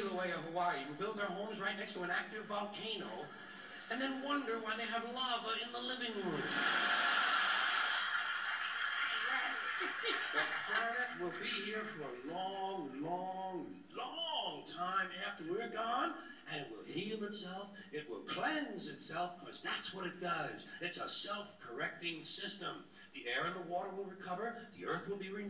Kilauea, Hawaii, who build their homes right next to an active volcano and then wonder why they have lava in the living room. The planet will be here for a long, long, long time after we're gone, and it will heal itself, it will cleanse itself, because that's what it does. It's a self correcting system. The air and the water will recover, the earth will be renewed.